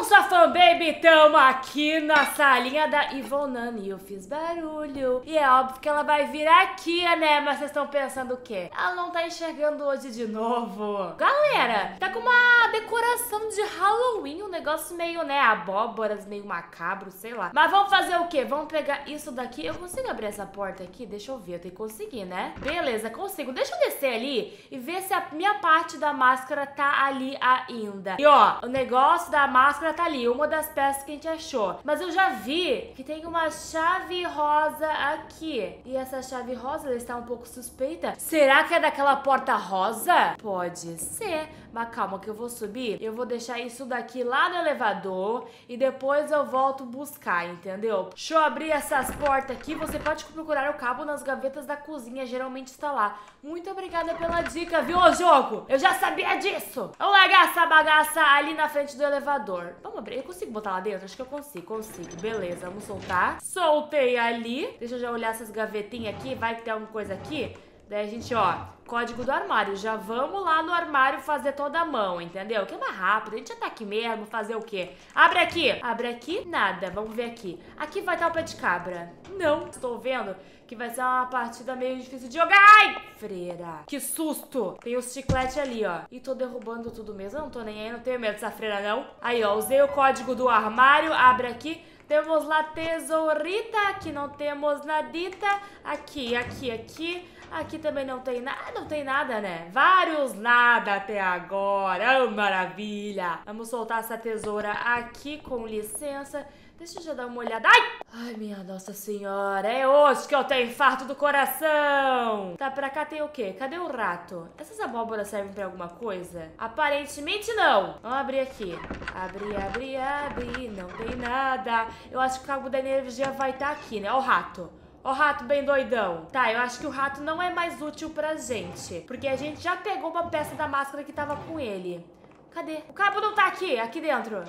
Eu sou a Fan Baby, tamo aqui na salinha da Ivonane e eu fiz barulho. E é óbvio que ela vai vir aqui, né? Mas vocês estão pensando o quê? Ela não tá enxergando hoje de novo. Galera, tá com uma decoração de Halloween, um negócio meio, né, abóboras, meio macabro, sei lá. Mas vamos fazer o quê? Vamos pegar isso daqui. Eu consigo abrir essa porta aqui? Deixa eu ver, eu tenho que conseguir, né? Beleza, consigo. Deixa eu descer ali e ver se a minha parte da máscara tá ali ainda. E ó, o negócio da máscara tá ali, uma das peças que a gente achou. Mas eu já vi que tem uma chave rosa aqui. E essa chave rosa, ela está um pouco suspeita. Será que é daquela porta rosa? Pode ser. Mas calma que eu vou subir, eu vou deixar isso daqui lá no elevador e depois eu volto buscar, entendeu? Deixa eu abrir essas portas aqui, você pode procurar o cabo nas gavetas da cozinha, geralmente está lá. Muito obrigada pela dica, viu, jogo? Eu já sabia disso! Vamos largar essa bagaça ali na frente do elevador. Vamos abrir, eu consigo botar lá dentro? Acho que eu consigo, consigo. Beleza, vamos soltar. Soltei ali. Deixa eu já olhar essas gavetinhas aqui, vai que tem alguma coisa aqui. Daí a gente, ó, código do armário. Já vamos lá no armário fazer toda a mão, entendeu? Que é mais rápido. A gente já tá aqui mesmo, fazer o quê? Abre aqui. Abre aqui, nada. Vamos ver aqui. Aqui vai estar o pé de cabra. Não. Estou vendo que vai ser uma partida meio difícil de jogar. Ai! Freira. Que susto. Tem os chiclete ali, ó. E tô derrubando tudo mesmo. Eu não tô nem aí, não tenho medo dessa freira, não. Aí, ó, usei o código do armário. Abre aqui. Temos lá tesourita, aqui não temos nadita. Aqui, aqui, aqui. Aqui também não tem nada, não tem nada, né? Vários nada até agora. Oh, maravilha. Vamos soltar essa tesoura aqui, com licença. Deixa eu já dar uma olhada. Ai! Ai, minha Nossa Senhora. É hoje que eu tenho infarto do coração. Tá, pra cá tem o quê? Cadê o rato? Essas abóboras servem pra alguma coisa? Aparentemente não. Vamos abrir aqui. Abrir, abrir, abrir. Não tem nada. Eu acho que o cabo da energia vai estar tá aqui, né? Ó o rato. Ó o rato bem doidão. Tá, eu acho que o rato não é mais útil pra gente. Porque a gente já pegou uma peça da máscara que tava com ele. Cadê? O cabo não tá aqui, aqui dentro.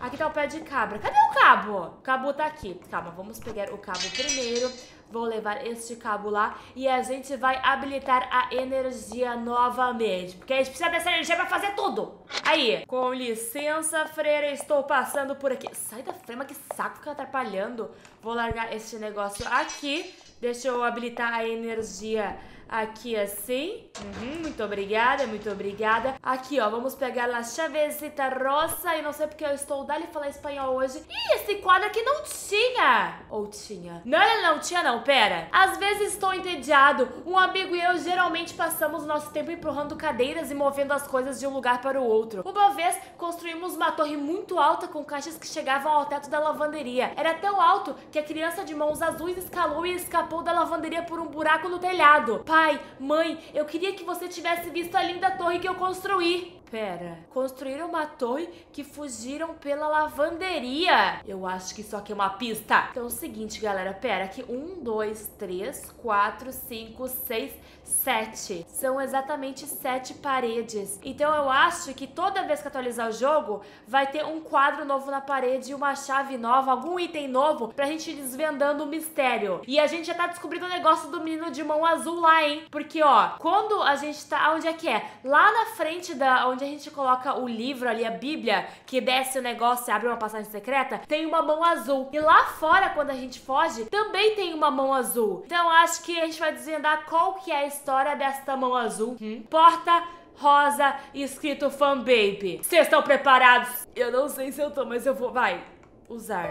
Aqui tá o pé de cabra. Cadê o cabo? O cabo tá aqui. Calma, vamos pegar o cabo primeiro. Vou levar este cabo lá e a gente vai habilitar a energia novamente. Porque a gente precisa dessa energia pra fazer tudo. Aí, com licença, freira, estou passando por aqui. Sai da frema, que saco fica atrapalhando. Vou largar este negócio aqui. Deixa eu habilitar a energia Aqui assim. Uhum, muito obrigada, muito obrigada. Aqui, ó, vamos pegar a chavecita rosa. E não sei porque eu estou dali falar espanhol hoje. Ih, esse quadro aqui não tinha. Ou tinha? Não, não, não tinha não, pera. Às vezes estou entediado. Um amigo e eu geralmente passamos nosso tempo empurrando cadeiras e movendo as coisas de um lugar para o outro. Uma vez, construímos uma torre muito alta com caixas que chegavam ao teto da lavanderia. Era tão alto que a criança de mãos azuis escalou e escapou da lavanderia por um buraco no telhado. Pai, Pai, mãe, eu queria que você tivesse visto a linda torre que eu construí. Pera, construíram uma torre que fugiram pela lavanderia. Eu acho que isso aqui é uma pista. Então é o seguinte, galera, pera, aqui um, dois, três, quatro, cinco, seis, sete. São exatamente sete paredes. Então eu acho que toda vez que atualizar o jogo, vai ter um quadro novo na parede, uma chave nova, algum item novo, pra gente ir desvendando o mistério. E a gente já tá descobrindo o negócio do menino de mão azul lá, hein? Porque, ó, quando a gente tá... Onde é que é? Lá na frente da... Onde onde a gente coloca o livro ali, a Bíblia, que desce o negócio e abre uma passagem secreta, tem uma mão azul. E lá fora, quando a gente foge, também tem uma mão azul. Então acho que a gente vai desvendar qual que é a história desta mão azul. Hum? Porta rosa escrito fan baby. Vocês estão preparados? Eu não sei se eu tô, mas eu vou. Vai. Usar.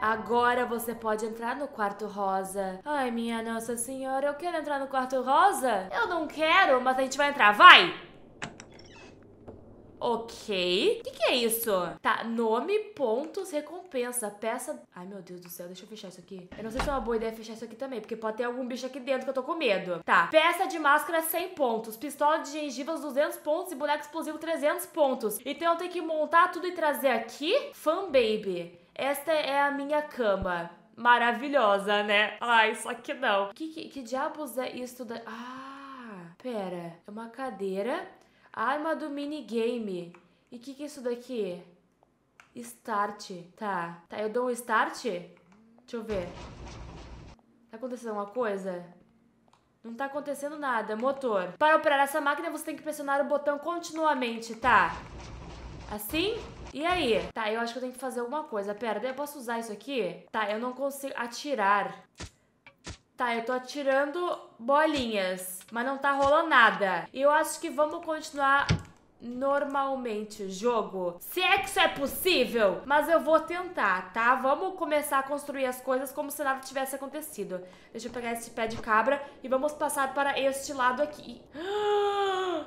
Agora você pode entrar no quarto rosa. Ai, minha Nossa Senhora, eu quero entrar no quarto rosa? Eu não quero, mas a gente vai entrar. Vai! Ok. O que, que, é isso? Tá, nome, pontos, recompensa, peça... Ai, meu Deus do céu, deixa eu fechar isso aqui. Eu não sei se é uma boa ideia fechar isso aqui também, porque pode ter algum bicho aqui dentro que eu tô com medo. Tá, peça de máscara 100 pontos, pistola de gengivas 200 pontos e boneco explosivo 300 pontos. Então eu tenho que montar tudo e trazer aqui. Fan Baby. Esta é a minha cama. Maravilhosa, né? Ai, só que não. Que, que, que diabos é isso da... Ah, pera. É uma cadeira Arma do minigame. E o que, que é isso daqui? Start. Tá. Tá, eu dou um start? Deixa eu ver. Tá acontecendo alguma coisa? Não tá acontecendo nada. Motor. Para operar essa máquina, você tem que pressionar o botão continuamente, tá? Assim? E aí? Tá, eu acho que eu tenho que fazer alguma coisa. Pera, eu posso usar isso aqui? Tá, eu não consigo atirar. Tá, eu tô atirando bolinhas, mas não tá rolando nada. E eu acho que vamos continuar normalmente jogo. Se é que isso é possível, mas eu vou tentar, tá? Vamos começar a construir as coisas como se nada tivesse acontecido. Deixa eu pegar esse pé de cabra e vamos passar para este lado aqui.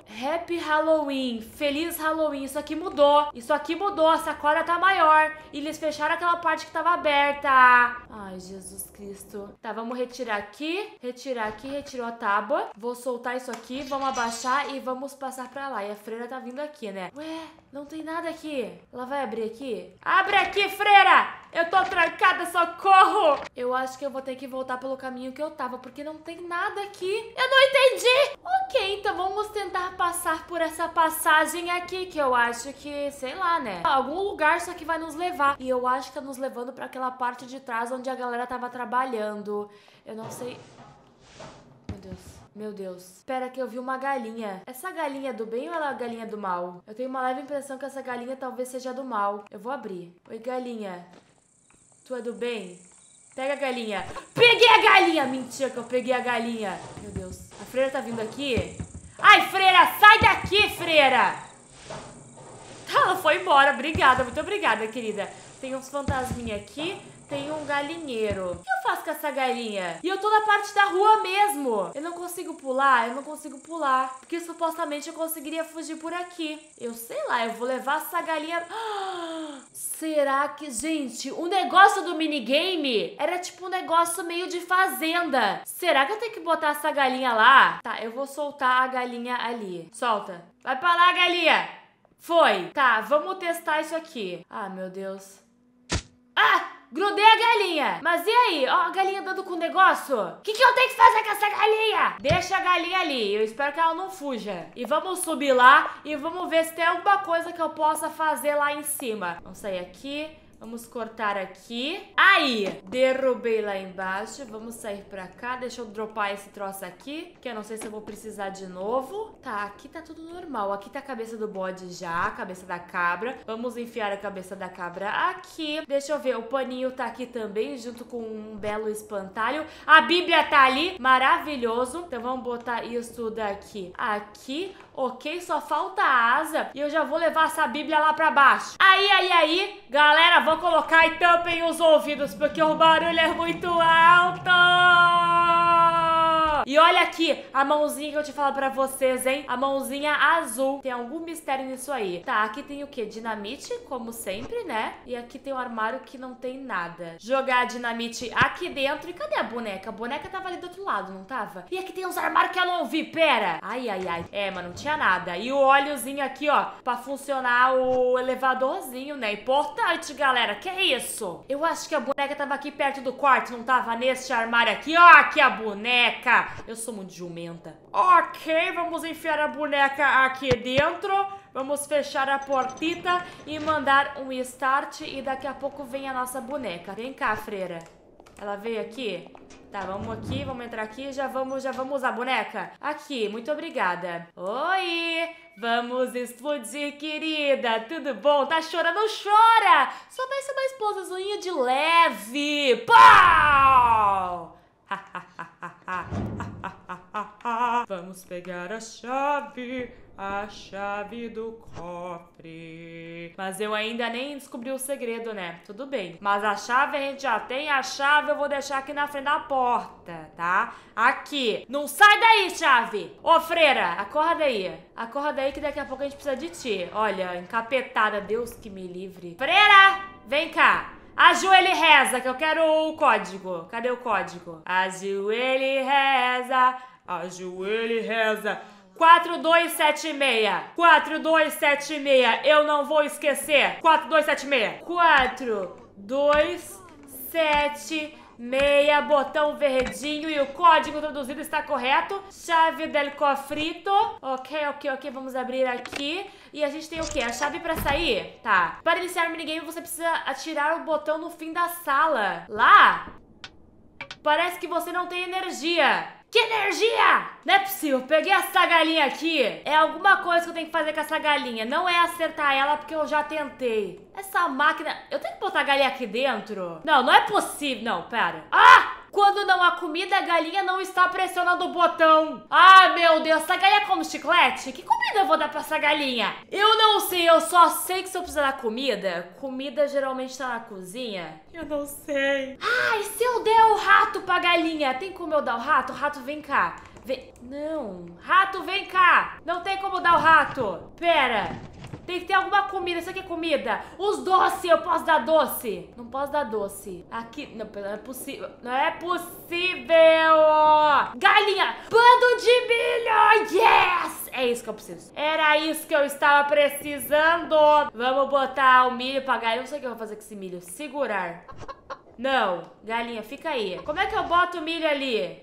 Happy Halloween, Feliz Halloween, isso aqui mudou, isso aqui mudou, a sacola tá maior e eles fecharam aquela parte que tava aberta. Ai, Jesus Cristo. Tá, vamos retirar aqui, retirar aqui, retirou a tábua. Vou soltar isso aqui, vamos abaixar e vamos passar pra lá. E a freira tá vindo aqui, né? Ué, não tem nada aqui. Ela vai abrir aqui? Abre aqui, freira! Eu tô trancada, socorro! Eu acho que eu vou ter que voltar pelo caminho que eu tava, porque não tem nada aqui. Eu não entendi! Ok, então vamos tentar passar por essa passagem aqui, que eu acho que, sei lá, né? Algum lugar isso aqui vai nos levar. E eu acho que tá nos levando pra aquela parte de trás onde a galera tava trabalhando. Eu não sei... Meu Deus. Espera que eu vi uma galinha. Essa galinha é do bem ou ela é a galinha do mal? Eu tenho uma leve impressão que essa galinha talvez seja do mal. Eu vou abrir. Oi, galinha. Tu é do bem? Pega a galinha. Peguei a galinha! Mentira que eu peguei a galinha. Meu Deus. A freira tá vindo aqui? Ai, freira, sai daqui, freira! Ela foi embora. Obrigada, muito obrigada, querida. Tem uns fantasminha aqui tem um galinheiro. O que eu faço com essa galinha? E eu tô na parte da rua mesmo. Eu não consigo pular? Eu não consigo pular. Porque supostamente eu conseguiria fugir por aqui. Eu sei lá, eu vou levar essa galinha... Será que, gente, o negócio do minigame era tipo um negócio meio de fazenda. Será que eu tenho que botar essa galinha lá? Tá, eu vou soltar a galinha ali. Solta. Vai pra lá, galinha. Foi. Tá, vamos testar isso aqui. Ah, meu Deus. Ah! Grudei a galinha. Mas e aí? Ó, a galinha dando com o negócio. O que, que eu tenho que fazer com essa galinha? Deixa a galinha ali. Eu espero que ela não fuja. E vamos subir lá e vamos ver se tem alguma coisa que eu possa fazer lá em cima. Vamos sair aqui. Vamos cortar aqui. Aí, derrubei lá embaixo. Vamos sair pra cá. Deixa eu dropar esse troço aqui, que eu não sei se eu vou precisar de novo. Tá, aqui tá tudo normal. Aqui tá a cabeça do bode já, a cabeça da cabra. Vamos enfiar a cabeça da cabra aqui. Deixa eu ver, o paninho tá aqui também, junto com um belo espantalho. A Bíblia tá ali, maravilhoso. Então vamos botar isso daqui aqui. Ok, só falta a asa e eu já vou levar essa Bíblia lá pra baixo. Aí, aí, aí, galera, vou colocar e tampem os ouvidos porque o barulho é muito alto. E olha aqui, a mãozinha que eu te falo pra vocês, hein? A mãozinha azul. Tem algum mistério nisso aí. Tá, aqui tem o quê? Dinamite, como sempre, né? E aqui tem um armário que não tem nada. Jogar dinamite aqui dentro. E cadê a boneca? A boneca tava ali do outro lado, não tava? E aqui tem uns armários que eu não vi, pera. Ai, ai, ai. É, mas não tinha nada. E o óleozinho aqui, ó, pra funcionar o elevadorzinho, né? Importante, galera. Que é isso? Eu acho que a boneca tava aqui perto do quarto, não tava nesse armário aqui. Ó, aqui a boneca. Eu sou muito jumenta. Ok, vamos enfiar a boneca aqui dentro. Vamos fechar a portita e mandar um start e daqui a pouco vem a nossa boneca. Vem cá, freira. Ela veio aqui? Tá, vamos aqui, vamos entrar aqui, já vamos, já vamos usar a boneca? Aqui, muito obrigada. Oi! Vamos explodir, querida. Tudo bom? Tá chorando? Chora! Só vai ser uma explosãozinha de leve. Pau! Vamos pegar a chave, a chave do cofre. Mas eu ainda nem descobri o segredo, né? Tudo bem. Mas a chave a gente já tem, a chave eu vou deixar aqui na frente da porta, tá? Aqui. Não sai daí, chave! Ô, freira, acorda aí. Acorda aí que daqui a pouco a gente precisa de ti. Olha, encapetada, Deus que me livre. Freira, vem cá. Ajoelha e reza, que eu quero o código. Cadê o código? Ajoelha e reza, ajoelha e reza. 4276. 4276. Eu não vou esquecer. 4276. 4276 meia, botão verdinho e o código introduzido está correto. Chave del cofrito. Ok, ok, ok, vamos abrir aqui. E a gente tem o quê? A chave pra sair? Tá. Para iniciar o minigame, você precisa atirar o botão no fim da sala. Lá? Parece que você não tem energia. Que energia! Não é possível, peguei essa galinha aqui. É alguma coisa que eu tenho que fazer com essa galinha. Não é acertar ela porque eu já tentei. Essa máquina... Eu tenho que botar a galinha aqui dentro? Não, não é possível. Não, pera. Ah! Quando não há comida, a galinha não está pressionando o botão. Ah, meu Deus, essa galinha come chiclete? Que comida eu vou dar pra essa galinha? Eu não sei, eu só sei que se eu precisar dar comida, comida geralmente tá na cozinha. Eu não sei. E se eu der o rato pra galinha? Tem como eu dar o rato? Rato, vem cá. Vem... Não. Rato, vem cá. Não tem como dar o rato. Pera. Tem que ter alguma comida. Isso aqui é comida. Os doces, eu posso dar doce. Não posso dar doce. Aqui, não, não é possível. Não é possível. Galinha, bando de milho. Yes! É isso que eu preciso. Era isso que eu estava precisando. Vamos botar o milho pra galinha. Não sei o que eu vou fazer com esse milho. Segurar. Não, galinha, fica aí. Como é que eu boto o milho ali?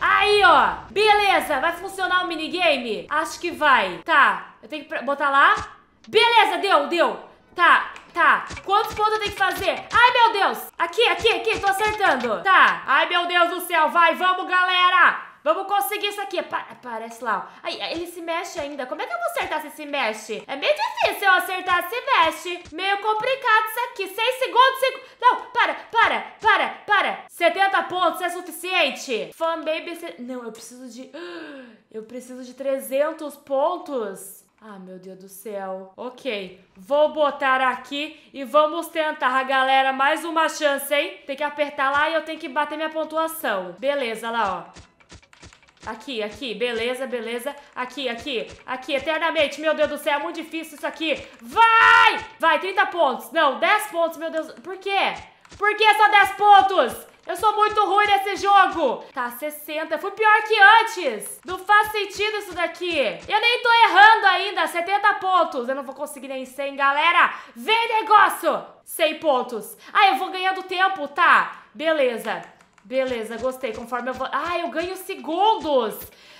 Aí, ó. Beleza, vai funcionar o minigame? Acho que vai. Tá, eu tenho que botar lá. Beleza, deu, deu. Tá, tá. Quantos pontos eu tenho que fazer? Ai, meu Deus. Aqui, aqui, aqui, tô acertando. Tá. Ai, meu Deus do céu. Vai, vamos, galera. Vamos conseguir isso aqui. Pa parece lá. Ai, ele se mexe ainda. Como é que eu vou acertar se se mexe? É meio difícil eu acertar se mexe. Meio complicado isso aqui. Seis segundos, cinco... Não, para, para, para, para. 70 pontos é suficiente? Fan baby... Não, eu preciso de... Eu preciso de 300 pontos. Ah, meu Deus do céu. Ok, vou botar aqui e vamos tentar, galera. Mais uma chance, hein? Tem que apertar lá e eu tenho que bater minha pontuação. Beleza, lá, ó. Aqui, aqui, beleza, beleza. Aqui, aqui, aqui, eternamente. Meu Deus do céu, é muito difícil isso aqui. Vai! Vai, 30 pontos. Não, 10 pontos, meu Deus. Por quê? Por que só 10 pontos? Eu sou muito ruim nesse jogo. Tá, 60. Fui pior que antes. Não faz sentido isso daqui. Eu nem tô errando ainda. 70 pontos. Eu não vou conseguir nem 100, galera. Vem negócio. 100 pontos. Ah, eu vou ganhando tempo, tá? Beleza. Beleza, gostei. Conforme eu vou... Ah, eu ganho segundos.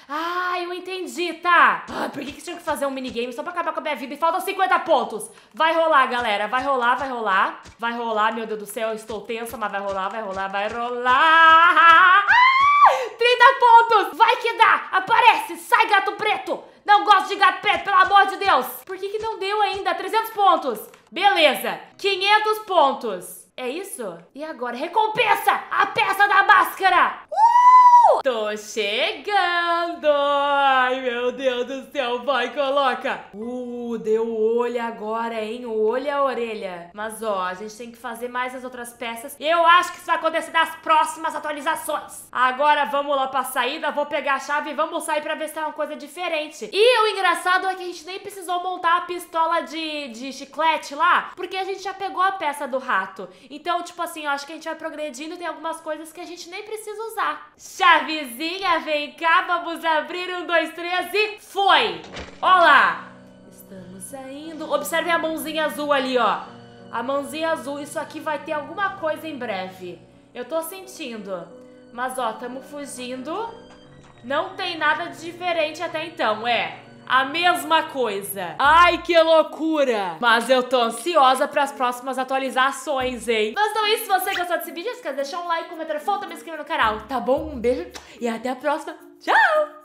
Ah, eu entendi, tá. Ah, por que, que tinha que fazer um minigame só pra acabar com a minha vida? E faltam 50 pontos. Vai rolar, galera. Vai rolar, vai rolar. Vai rolar, meu Deus do céu. Eu estou tensa, mas vai rolar, vai rolar, vai rolar. Ah, 30 pontos. Vai que dá. Aparece. Sai, gato preto. Não gosto de gato preto, pelo amor de Deus. Por que, que não deu ainda? 300 pontos. Beleza. 500 pontos. É isso? E agora, recompensa! A peça da máscara! Uh! Tô chegando! Ai, meu Deus do céu, vai, coloca! Uh, deu olho agora, hein? Olho e a orelha. Mas, ó, a gente tem que fazer mais as outras peças. Eu acho que isso vai acontecer nas próximas atualizações. Agora, vamos lá pra saída, vou pegar a chave e vamos sair pra ver se tem uma coisa diferente. E o engraçado é que a gente nem precisou montar a pistola de, de chiclete lá, porque a gente já pegou a peça do rato. Então, tipo assim, eu acho que a gente vai progredindo e tem algumas coisas que a gente nem precisa usar. Chavezinha, vem cá, vamos abrir um, dois, três e foi! Olá! Estamos saindo. Observe a mãozinha azul ali, ó. A mãozinha azul, isso aqui vai ter alguma coisa em breve. Eu tô sentindo. Mas, ó, tamo fugindo. Não tem nada de diferente até então, é a mesma coisa. Ai, que loucura! Mas eu tô ansiosa para as próximas atualizações, hein? Mas então é isso, se você gostou desse vídeo, esquece de deixar um like, comentar foto, me inscrever no canal, tá bom? Um beijo e até a próxima. Tchau!